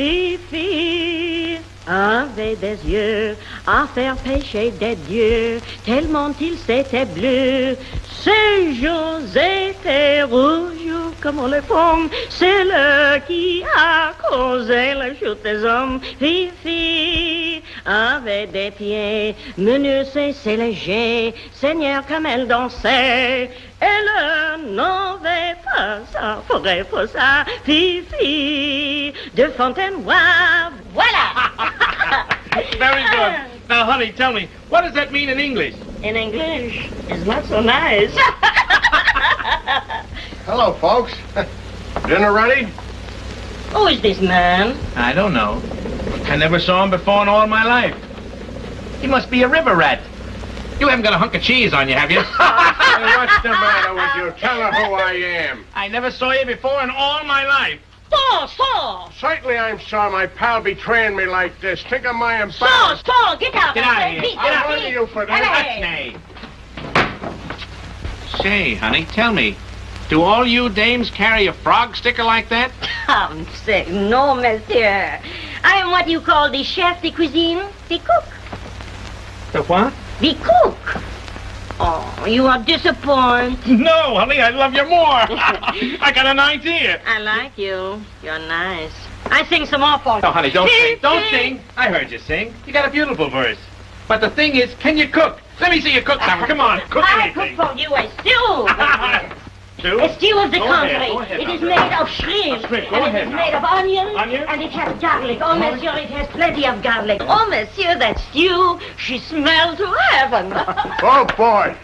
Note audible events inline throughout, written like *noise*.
Fifi avait des yeux à faire pêcher des dieux, tellement il s'était bleu. Ses joues étaient rouges comme les pommes, c'est le qui a causé la chute des hommes. Fifi avait des pieds menus et légers, seigneur comme elle dansait. Elle n'avait pas ça, faudrait pas ça, Fifi de Fontenoy. Voilà! *laughs* Very good. Now, honey, tell me, what does that mean in English? In English, it's not so nice. *laughs* Hello, folks. *laughs* Dinner ready? Who is this man? I don't know. I never saw him before in all my life. He must be a river rat. You haven't got a hunk of cheese on you, have you? *laughs* Hey, what's the matter with you? Tell her who I am. I never saw you before in all my life. Saul, Saul! Certainly I'm sorry my pal betraying me like this. Think of my Saul, embarrassment. Saul, get out! Get out of here. Get out. I'll Pete. run you for Hey. that. Nay. Say, honey, tell me, do all you dames carry a frog sticker like that? *laughs* I'm sick. No, monsieur. I am what you call the chef de cuisine, the cook. The what? The cook. Oh, you are disappointed. No, honey, I love you more. *laughs* *laughs* I got an idea. I like you. You're nice. I sing some more for you. No, honey, don't sing. Don't sing. I heard you sing. You got a beautiful verse. But the thing is, can you cook? Let me see you cook something. Come on, cook I anything. cook for you a stew. Stew? A stew of the Go country. ahead, go ahead it now, is made of shrimp. Shrimp, go and ahead it is now. made of onion. Onion? And it has garlic. Oh, monsieur, it has plenty of garlic. Oh, monsieur, that stew, she smelled to heaven. Oh, boy.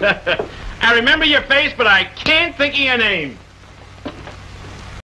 *laughs* I remember your face, but I can't think of your name.